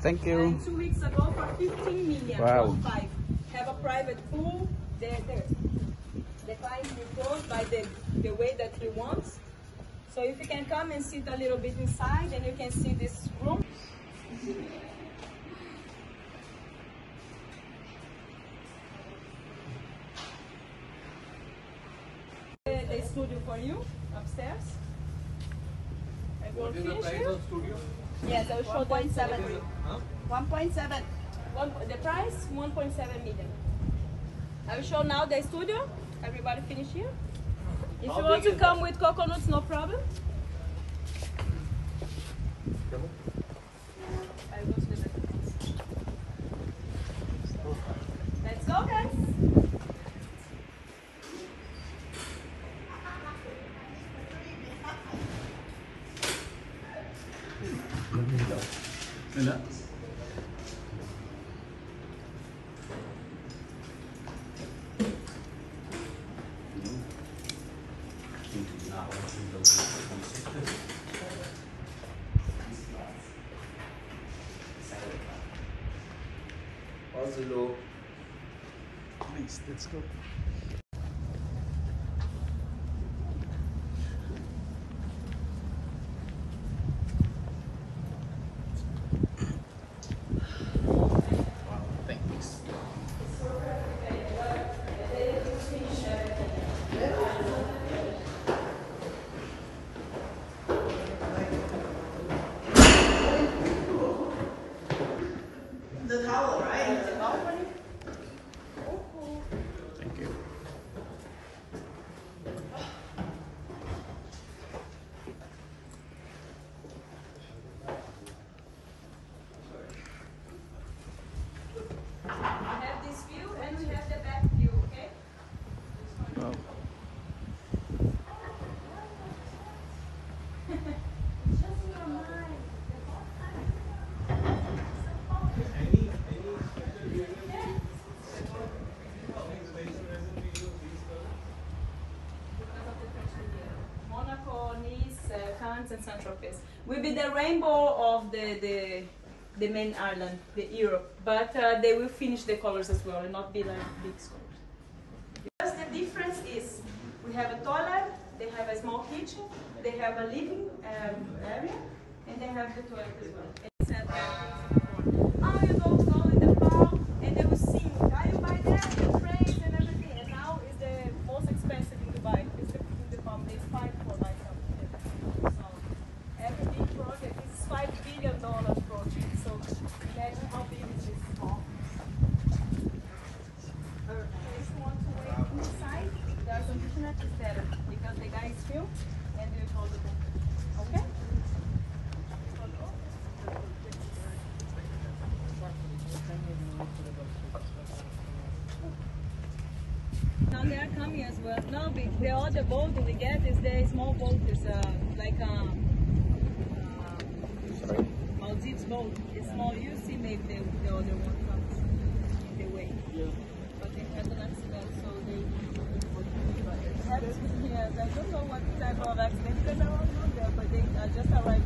Thank you. Two weeks ago for 15 million. Wow. Five. Have a private pool. The, the, the client will by the, the way that he wants. So if you can come and sit a little bit inside and you can see this room. The studio for you upstairs. Everyone finish here? Yes, I will show them 1.7. 1.7. One, the price 1.7 million. I will show now the studio. Everybody finish here. If you want to come with coconuts, no problem. I will go to the back. Let's go, guys. Oslo. Nice, let's go. Wow, thanks. The towel, right? Thank you. We have this view and we have the back view, okay? Wow. Monaco, Nice, Cannes, and Saint Tropez. Will be the rainbow of the, the the main island, the Europe. But uh, they will finish the colors as well and not be like big colors. Because the difference is we have a toilet, they have a small kitchen, they have a living um, area, and they have the toilet as well. It's at the- Oh, you go go in the park and they will sing. Are you buy that? The trains and everything. And now is the most expensive in Dubai. It's the, in the farm. They fight for like something. So every big project is five billion dollars project. So imagine how big is this farm. So if you want to wait inside, the air conditioner is better because the guy is filled and you hold the book. Okay? Now they are coming as well. No, the other boat we get is the small boat. It's uh, like a uh, Maldives boat. It's small. You see maybe the, the other one comes in the way. Yeah. But they had an accident, so they. Yes, I don't know what type of accident because I